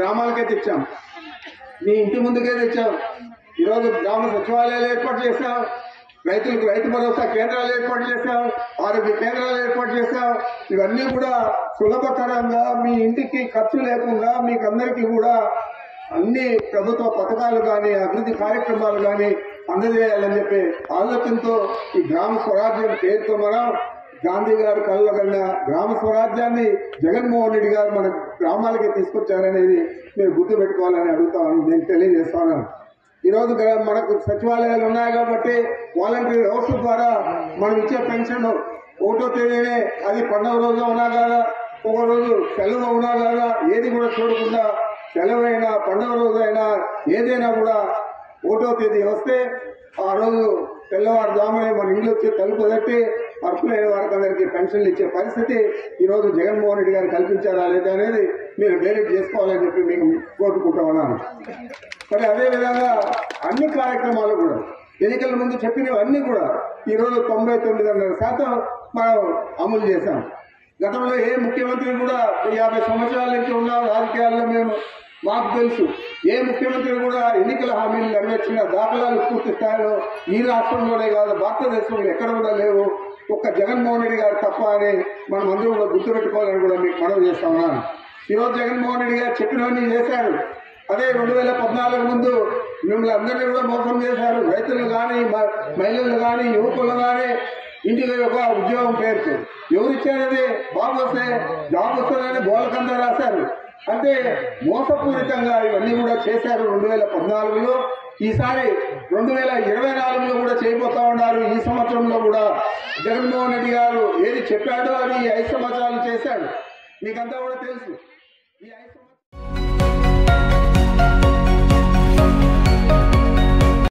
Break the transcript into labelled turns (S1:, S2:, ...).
S1: గ్రామాలకే తెచ్చాం. మీ ఇంటి ముందుకే తెచ్చాం. ఈరోజు గ్రామ సచివాలయాలు ఏర్పాటు చేశాం. రైతులకు రైతు భరోసా కేంద్రాలు ఏర్పాటు చేశాం. ఆరోగ్య కేంద్రాలు ఏర్పాటు చేశాం. ఇవన్నీ కూడా సులభతరంగా మీ ఇంటికి ఖర్చు లేకుండా మీకు అందరికీ కూడా అన్ని ప్రభుత్వ పథకాలు కానీ అభివృద్ధి కార్యక్రమాలు కానీ అందజేయాలని చెప్పి ఆలోచనతో ఈ గ్రామ స్వరాజ్యం పేరుతో మనం గాంధీ గారు కళ్ళ కన్నా గ్రామ స్వరాజ్యాన్ని జగన్మోహన్ రెడ్డి గారు మన గ్రామాలకి తీసుకొచ్చారనేది మీరు గుర్తు పెట్టుకోవాలని అడుగుతామని నేను తెలియజేస్తాను. ఈరోజు గ్రా- మనకు సచివాలయాలు ఉన్నాయి కాబట్టి వాలంటీర్ హౌస్ ద్వారా మనం ఇచ్చే పెన్షన్ ఒకటో తేదీనే అది పండుగ రోజు ఉన్నా కదా ఒక రోజు సెలవు ఉన్నా కదా ఏది కూడా చూడకుండా సెలవైనా పండుగ రోజు అయినా ఏదైనా కూడా ఒకటో తేదీ వస్తే ఆ రోజు తెల్లవారుజామునే మన ఇంట్లో వచ్చి తలుపు తట్టి అర్హులైన వారికి అందరికీ పెన్షన్లు ఇచ్చే పరిస్థితి ఈరోజు జగన్మోహన్ రెడ్డి గారు కల్పించారా లేదా అనేది మీరు డైరెక్ట్ చేసుకోవాలని చెప్పి మీకు కోరుకుంటా ఉన్నాను. మరి అదేవిధంగా అన్ని కార్యక్రమాలు కూడా ఎన్నికల ముందు చెప్పినవన్నీ కూడా ఈ రోజు తొంభై తొమ్మిదిన్నర శాతం మనం అమలు చేశాం. గతంలో ఏ ముఖ్యమంత్రి కూడా యాభై సంవత్సరాల నుంచి ఉన్న రాజకీయాల్లో మేము మాకు తెలుసు ఏ ముఖ్యమంత్రి కూడా ఎన్నికల హామీలు నెరవేర్చిన దాఖలాలు పూర్తి స్థాయిలో ఈ రాష్ట్రంలోనే కాదు భారతదేశంలో ఎక్కడ కూడా లేవు. ఒక్క జగన్మోహన్ రెడ్డి గారు తప్ప అని మనం అందరూ కూడా గుర్తుపెట్టుకోవాలని కూడా మీకు మనవి చేస్తా ఉన్నాను ఈరోజు జగన్మోహన్ రెడ్డి గారు చెప్పినవన్నీ చేశారు. అదే రెండు వేల పద్నాలుగు ముందు మిమ్మల్ని అందరినీ కూడా మోసం చేశారు. రైతులు కానీ మహిళలు కానీ యువకులు కానీ ఇంటికి ఒక ఉద్యోగం పేరుతో. ఎవరిచ్చారని బాబు వస్తే జాబ్ వస్తుందని బోలకంద రాశారు. అంటే మోసపూరితంగా ఇవన్నీ కూడా చేశారు రెండు వేల పద్నాలుగులో. ఈసారి రెండు వేల ఇరవై నాలుగులో కూడా చేయబోతా ఉన్నారు. ఈ సంవత్సరంలో కూడా జగన్మోహన్ రెడ్డి గారు ఏది చెప్పాడో అది ఈ ఐదు సంవత్సరాలు చేశాడు. మీకంతా కూడా తెలుసు. ఈ ఐదు